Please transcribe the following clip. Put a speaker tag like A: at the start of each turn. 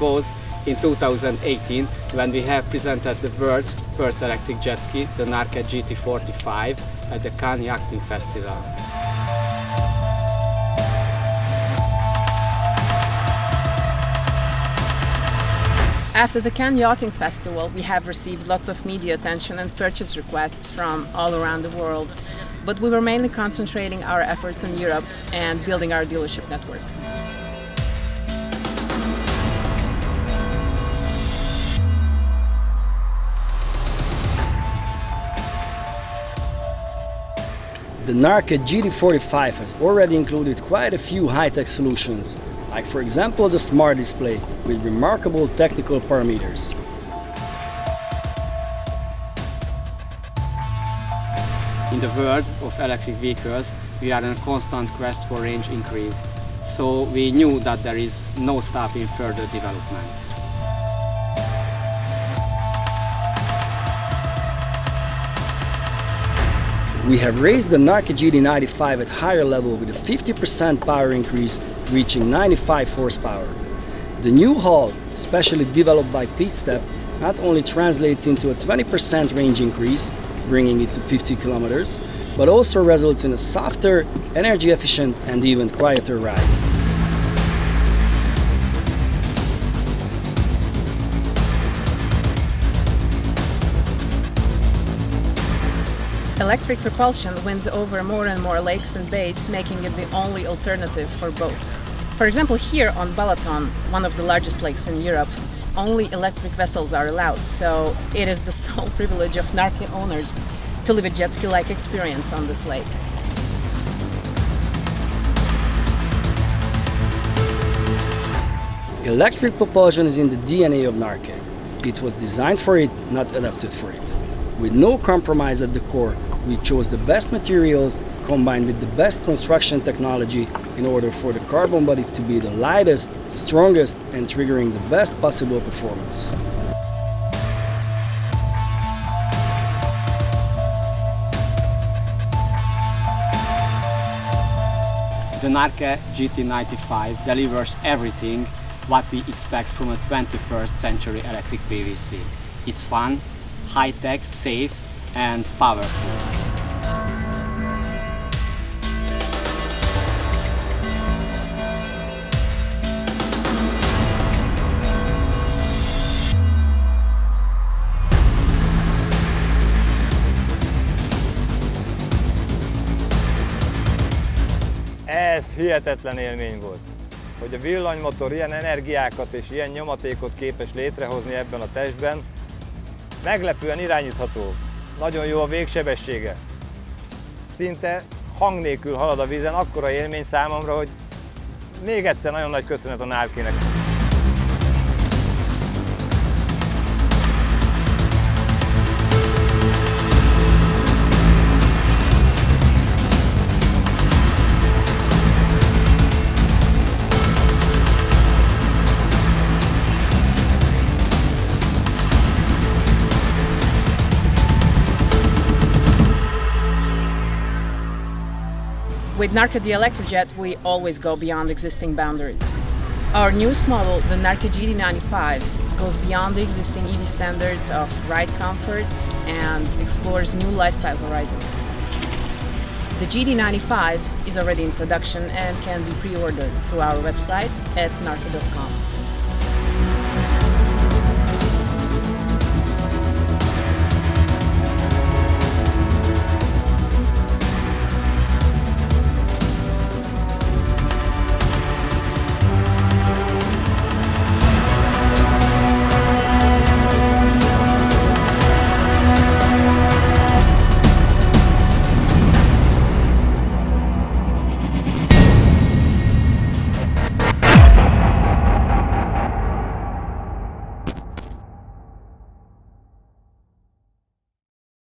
A: was in 2018 when we have presented the world's first electric jet ski, the Narke GT45, at the Cannes Yachting Festival.
B: After the Cannes Yachting Festival, we have received lots of media attention and purchase requests from all around the world, but we were mainly concentrating our efforts on Europe and building our dealership network.
C: The Narke GT45 has already included quite a few high-tech solutions, like for example the Smart Display with remarkable technical parameters.
A: In the world of electric vehicles, we are in a constant quest for range increase, so we knew that there is no stop in further development.
C: We have raised the Narke GT95 at higher level with a 50% power increase, reaching 95 horsepower. The new hull, specially developed by Petestep, not only translates into a 20% range increase, bringing it to 50 kilometers, but also results in a softer, energy efficient and even quieter ride.
B: Electric propulsion wins over more and more lakes and bays, making it the only alternative for boats. For example, here on Balaton, one of the largest lakes in Europe, only electric vessels are allowed, so it is the sole privilege of Narke owners to live a jet ski-like experience on this lake.
C: Electric propulsion is in the DNA of Narke. It was designed for it, not adapted for it. With no compromise at the core, we chose the best materials combined with the best construction technology in order for the carbon body to be the lightest, strongest and triggering the best possible performance.
A: The Narke GT95 delivers everything what we expect from a 21st century electric PVC. It's fun, high-tech, safe and powerful.
D: Ez hihetetlen élmény volt, hogy a villanymotor ilyen energiákat és ilyen nyomatékot képes létrehozni ebben a testben. Meglepően irányítható, nagyon jó a végsebessége. Szinte hang nélkül halad a vízen, akkora élmény számomra, hogy még egyszer nagyon nagy köszönet a Nárkének.
B: With Narke the Electrojet, we always go beyond existing boundaries. Our newest model, the Narke GT95, goes beyond the existing EV standards of ride comfort and explores new lifestyle horizons. The GT95 is already in production and can be pre-ordered through our website at narke.com.